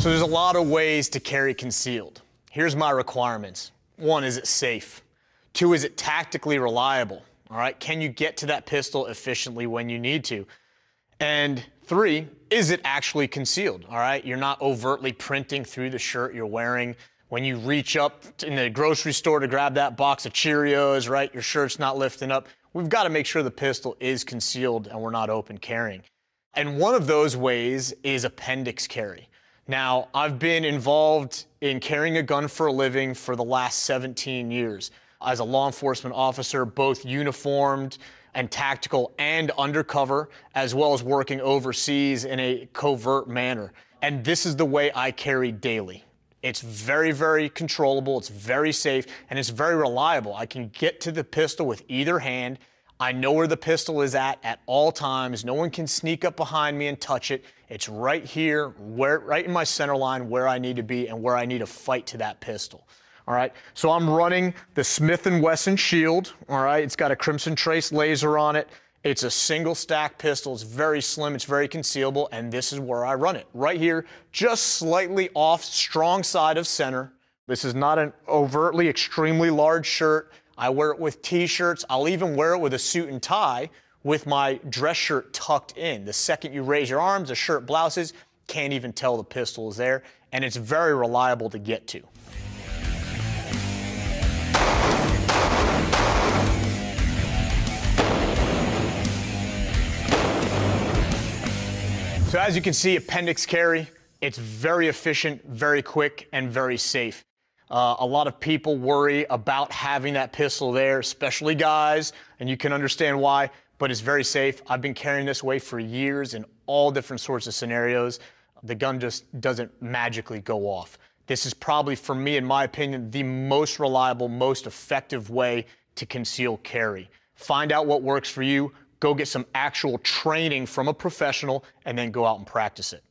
So there's a lot of ways to carry concealed. Here's my requirements. One, is it safe? Two, is it tactically reliable? All right, can you get to that pistol efficiently when you need to? And three, is it actually concealed? All right, you're not overtly printing through the shirt you're wearing. When you reach up in the grocery store to grab that box of Cheerios, right, your shirt's not lifting up. We've got to make sure the pistol is concealed and we're not open carrying. And one of those ways is appendix carry. Now, I've been involved in carrying a gun for a living for the last 17 years as a law enforcement officer, both uniformed and tactical and undercover, as well as working overseas in a covert manner. And this is the way I carry daily. It's very, very controllable, it's very safe, and it's very reliable. I can get to the pistol with either hand. I know where the pistol is at at all times. No one can sneak up behind me and touch it. It's right here, where, right in my center line where I need to be and where I need to fight to that pistol. All right, so I'm running the Smith & Wesson Shield. All right, it's got a Crimson Trace laser on it. It's a single stack pistol. It's very slim. It's very concealable. And this is where I run it. Right here, just slightly off strong side of center. This is not an overtly extremely large shirt. I wear it with t-shirts. I'll even wear it with a suit and tie with my dress shirt tucked in. The second you raise your arms, the shirt blouses, can't even tell the pistol is there. And it's very reliable to get to. So as you can see, appendix carry, it's very efficient, very quick, and very safe. Uh, a lot of people worry about having that pistol there, especially guys, and you can understand why, but it's very safe. I've been carrying this way for years in all different sorts of scenarios. The gun just doesn't magically go off. This is probably, for me, in my opinion, the most reliable, most effective way to conceal carry. Find out what works for you, go get some actual training from a professional, and then go out and practice it.